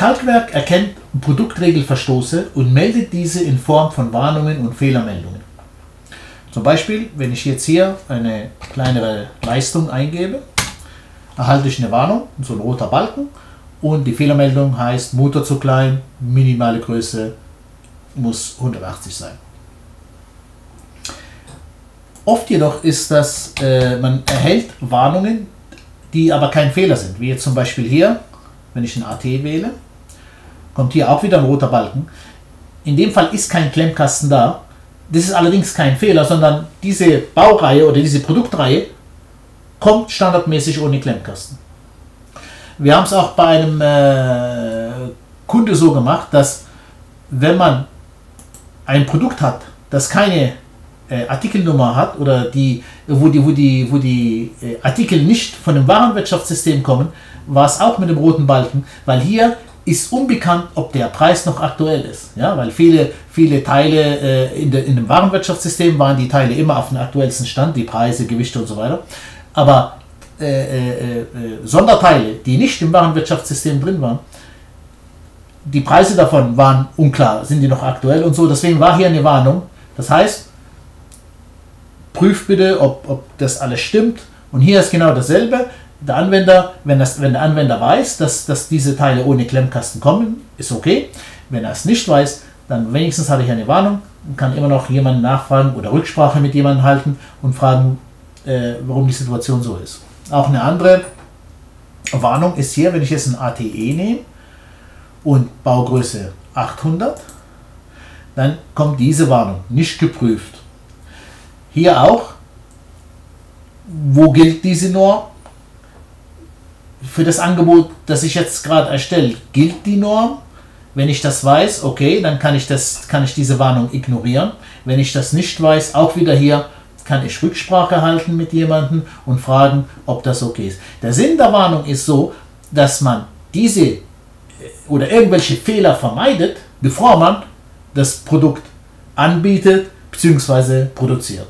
Kalkwerk erkennt Produktregelverstoße und meldet diese in Form von Warnungen und Fehlermeldungen. Zum Beispiel, wenn ich jetzt hier eine kleinere Leistung eingebe, erhalte ich eine Warnung, so ein roter Balken, und die Fehlermeldung heißt Motor zu klein, minimale Größe muss 180 sein. Oft jedoch ist das, äh, man erhält Warnungen, die aber kein Fehler sind, wie jetzt zum Beispiel hier, wenn ich ein AT wähle, kommt hier auch wieder ein roter Balken. In dem Fall ist kein Klemmkasten da. Das ist allerdings kein Fehler, sondern diese Baureihe oder diese Produktreihe kommt standardmäßig ohne Klemmkasten. Wir haben es auch bei einem äh, Kunde so gemacht, dass wenn man ein Produkt hat, das keine äh, Artikelnummer hat oder die, wo die, wo die, wo die äh, Artikel nicht von dem Warenwirtschaftssystem kommen, war es auch mit dem roten Balken, weil hier ist unbekannt, ob der Preis noch aktuell ist. Ja, weil viele, viele Teile äh, in, de, in dem Warenwirtschaftssystem waren die Teile immer auf dem aktuellsten Stand, die Preise, Gewichte und so weiter. Aber äh, äh, äh, Sonderteile, die nicht im Warenwirtschaftssystem drin waren, die Preise davon waren unklar, sind die noch aktuell und so. Deswegen war hier eine Warnung. Das heißt, prüft bitte, ob, ob das alles stimmt. Und hier ist genau dasselbe. Der Anwender, wenn, das, wenn der Anwender weiß, dass, dass diese Teile ohne Klemmkasten kommen, ist okay. Wenn er es nicht weiß, dann wenigstens hatte ich eine Warnung und kann immer noch jemanden nachfragen oder Rücksprache mit jemandem halten und fragen, äh, warum die Situation so ist. Auch eine andere Warnung ist hier, wenn ich jetzt ein ATE nehme und Baugröße 800, dann kommt diese Warnung, nicht geprüft. Hier auch, wo gilt diese Norm? Für das Angebot, das ich jetzt gerade erstelle, gilt die Norm. Wenn ich das weiß, okay, dann kann ich, das, kann ich diese Warnung ignorieren. Wenn ich das nicht weiß, auch wieder hier, kann ich Rücksprache halten mit jemandem und fragen, ob das okay ist. Der Sinn der Warnung ist so, dass man diese äh, oder irgendwelche Fehler vermeidet, bevor man das Produkt anbietet bzw. produziert.